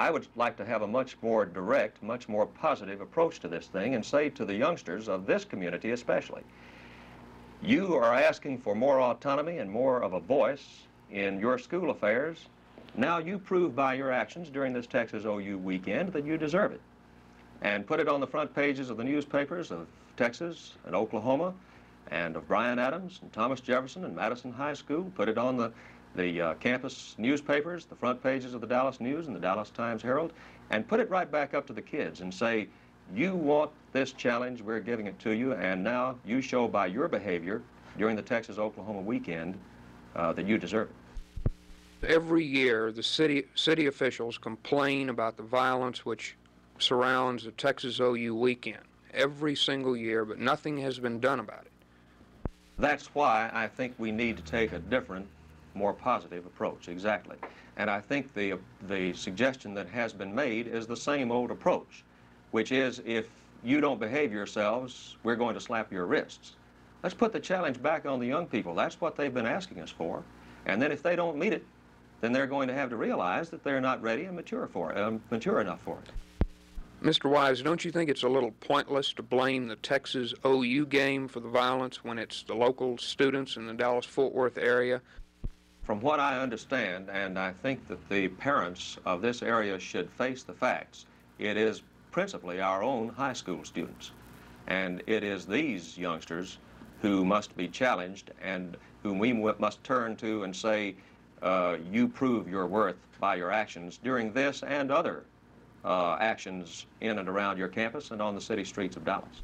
I would like to have a much more direct, much more positive approach to this thing and say to the youngsters of this community especially, you are asking for more autonomy and more of a voice in your school affairs. Now you prove by your actions during this Texas OU weekend that you deserve it. And put it on the front pages of the newspapers of Texas and Oklahoma and of Bryan Adams and Thomas Jefferson and Madison High School. Put it on the, the uh, campus newspapers, the front pages of the Dallas News and the Dallas Times Herald, and put it right back up to the kids and say, you want this challenge, we're giving it to you, and now you show by your behavior during the Texas-Oklahoma weekend uh, that you deserve it. Every year, the city, city officials complain about the violence which surrounds the Texas OU weekend. Every single year, but nothing has been done about it. That's why I think we need to take a different, more positive approach, exactly. And I think the, the suggestion that has been made is the same old approach which is if you don't behave yourselves, we're going to slap your wrists. Let's put the challenge back on the young people. That's what they've been asking us for. And then if they don't meet it, then they're going to have to realize that they're not ready and mature for it, um, mature enough for it. Mr. Wise, don't you think it's a little pointless to blame the Texas OU game for the violence when it's the local students in the Dallas-Fort Worth area? From what I understand, and I think that the parents of this area should face the facts, it is principally our own high school students. And it is these youngsters who must be challenged and whom we must turn to and say, uh, you prove your worth by your actions during this and other uh, actions in and around your campus and on the city streets of Dallas.